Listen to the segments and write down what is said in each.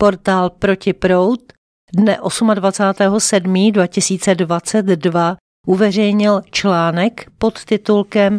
Portál Protiprout dne 28.7.2022 uveřejnil článek pod titulkem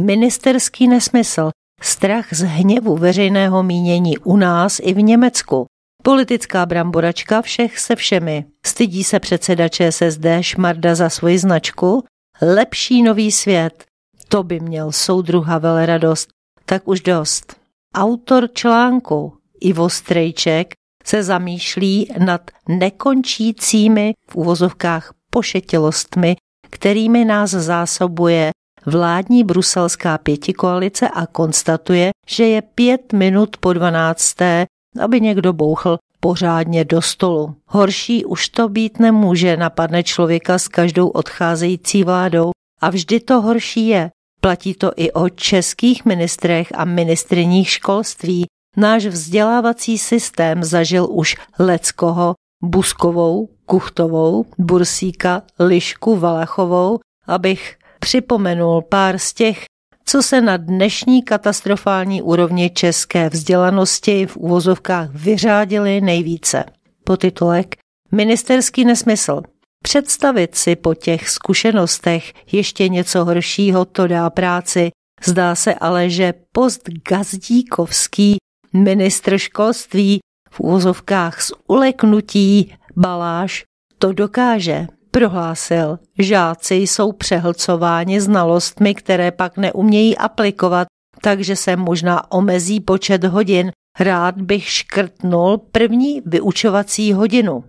Ministerský nesmysl. Strach z hněvu veřejného mínění u nás i v Německu. Politická bramboračka všech se všemi. Stydí se předseda ČSSD Šmarda za svoji značku? Lepší nový svět. To by měl soudruha velradost. Tak už dost. Autor článku Ivo Strejček se zamýšlí nad nekončícími v uvozovkách pošetilostmi, kterými nás zásobuje vládní bruselská pětikoalice a konstatuje, že je pět minut po dvanácté, aby někdo bouchl pořádně do stolu. Horší už to být nemůže, napadne člověka s každou odcházející vládou. A vždy to horší je. Platí to i o českých ministrech a ministriních školství. Náš vzdělávací systém zažil už Leckoho, Buskovou, Kuchtovou, Bursíka, Lišku, Valachovou, abych připomenul pár z těch, co se na dnešní katastrofální úrovni české vzdělanosti v úvozovkách vyřádili nejvíce. Potitulek Ministerský nesmysl. Představit si po těch zkušenostech ještě něco horšího to dá práci. Zdá se ale, že post Gazdíkovský ministr školství v úvozovkách z uleknutí Baláš to dokáže prohlásil. Žáci jsou přehlcováni znalostmi, které pak neumějí aplikovat, takže se možná omezí počet hodin. Rád bych škrtnul první vyučovací hodinu.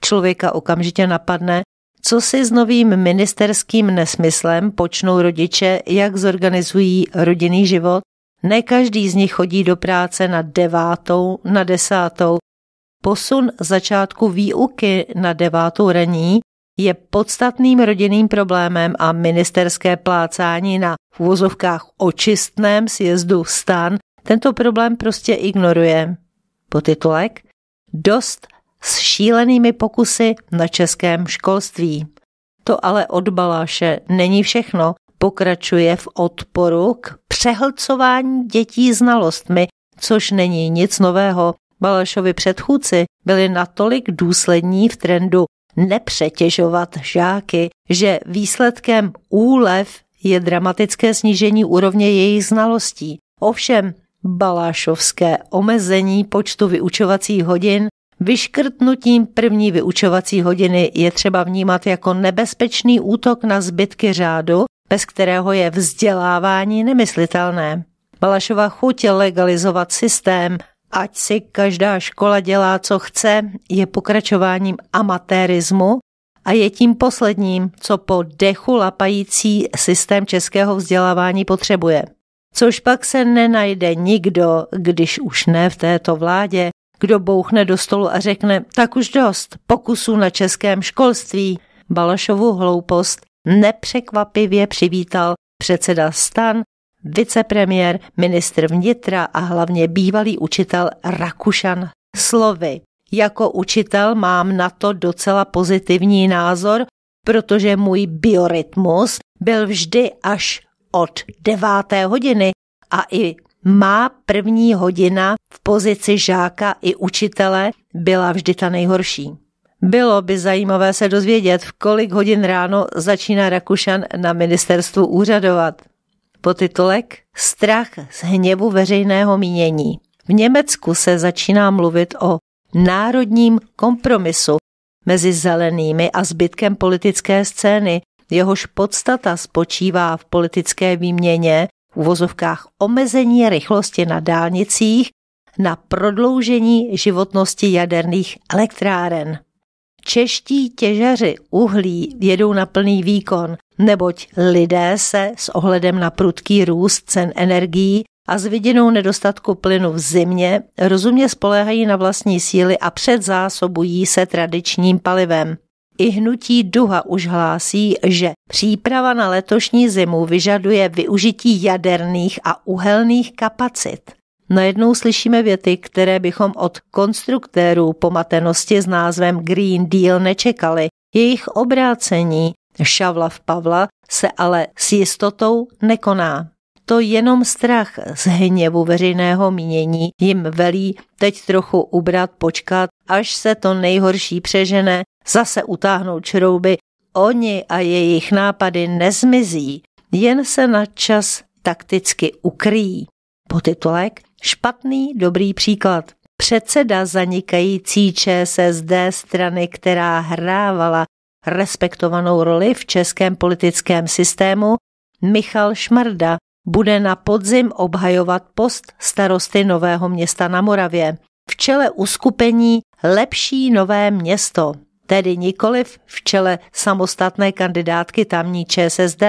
Člověka okamžitě napadne, co si s novým ministerským nesmyslem počnou rodiče, jak zorganizují rodinný život. Ne každý z nich chodí do práce na devátou, na desátou, Posun začátku výuky na devátou raní je podstatným rodinným problémem a ministerské plácání na v uvozovkách očistném sjezdu stan tento problém prostě ignoruje. Potitulek Dost s šílenými pokusy na českém školství. To ale od Baláše není všechno. Pokračuje v odporu k přehlcování dětí znalostmi, což není nic nového. Balašovi předchůdci byli natolik důslední v trendu nepřetěžovat žáky, že výsledkem úlev je dramatické snížení úrovně jejich znalostí. Ovšem, Balášovské omezení počtu vyučovacích hodin Vyškrtnutím první vyučovací hodiny je třeba vnímat jako nebezpečný útok na zbytky řádu, bez kterého je vzdělávání nemyslitelné. Balašova chuť legalizovat systém ať si každá škola dělá, co chce, je pokračováním amatérismu a je tím posledním, co po dechu lapající systém českého vzdělávání potřebuje. Což pak se nenajde nikdo, když už ne v této vládě, kdo bouchne do stolu a řekne, tak už dost, pokusů na českém školství. Balašovu hloupost nepřekvapivě přivítal předseda stan vicepremiér, ministr vnitra a hlavně bývalý učitel Rakušan slovy. Jako učitel mám na to docela pozitivní názor, protože můj biorytmus byl vždy až od deváté hodiny a i má první hodina v pozici žáka i učitele byla vždy ta nejhorší. Bylo by zajímavé se dozvědět, v kolik hodin ráno začíná Rakušan na ministerstvu úřadovat podtitulek Strach z hněvu veřejného mínění. V Německu se začíná mluvit o národním kompromisu mezi zelenými a zbytkem politické scény, jehož podstata spočívá v politické výměně, v uvozovkách omezení rychlosti na dálnicích, na prodloužení životnosti jaderných elektráren. Čeští těžaři uhlí jedou na plný výkon, neboť lidé se s ohledem na prudký růst cen energií a s vidinou nedostatku plynu v zimě rozumně spoléhají na vlastní síly a předzásobují se tradičním palivem. I hnutí Duha už hlásí, že příprava na letošní zimu vyžaduje využití jaderných a uhelných kapacit. Najednou slyšíme věty, které bychom od konstruktérů pomatenosti s názvem Green Deal nečekali. Jejich obrácení Šavla v Pavla se ale s jistotou nekoná. to jenom strach z hněvu veřejného mínění jim velí teď trochu ubrat, počkat, až se to nejhorší přežene, zase utáhnout šrouby. Oni a jejich nápady nezmizí, jen se na čas takticky ukryjí. Potitulek Špatný dobrý příklad. Předseda zanikající ČSSD strany, která hrávala respektovanou roli v českém politickém systému, Michal Šmarda, bude na podzim obhajovat post starosty Nového města na Moravě. V čele uskupení Lepší nové město, tedy nikoliv v čele samostatné kandidátky tamní ČSSD.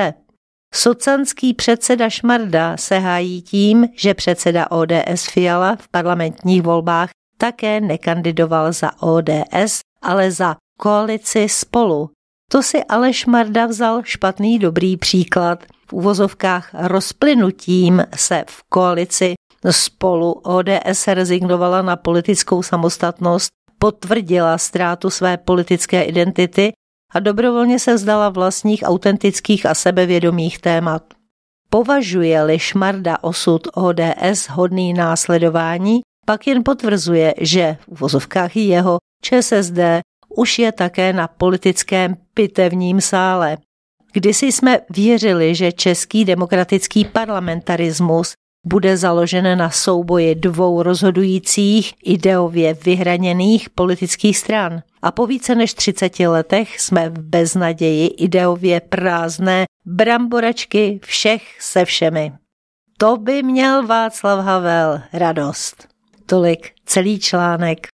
Socanský předseda Šmarda se hájí tím, že předseda ODS Fiala v parlamentních volbách také nekandidoval za ODS, ale za koalici spolu. To si ale Šmarda vzal špatný dobrý příklad. V uvozovkách rozplynutím se v koalici spolu ODS rezignovala na politickou samostatnost, potvrdila ztrátu své politické identity a dobrovolně se vzdala vlastních autentických a sebevědomých témat. Považuje-li Šmarda osud ODS hodný následování, pak jen potvrzuje, že v vozovkách jeho ČSSD už je také na politickém pitevním sále. Kdysi jsme věřili, že český demokratický parlamentarismus bude založen na souboji dvou rozhodujících ideově vyhraněných politických stran. A po více než 30 letech jsme v beznaději ideově prázdné bramboračky všech se všemi. To by měl Václav Havel radost. Tolik celý článek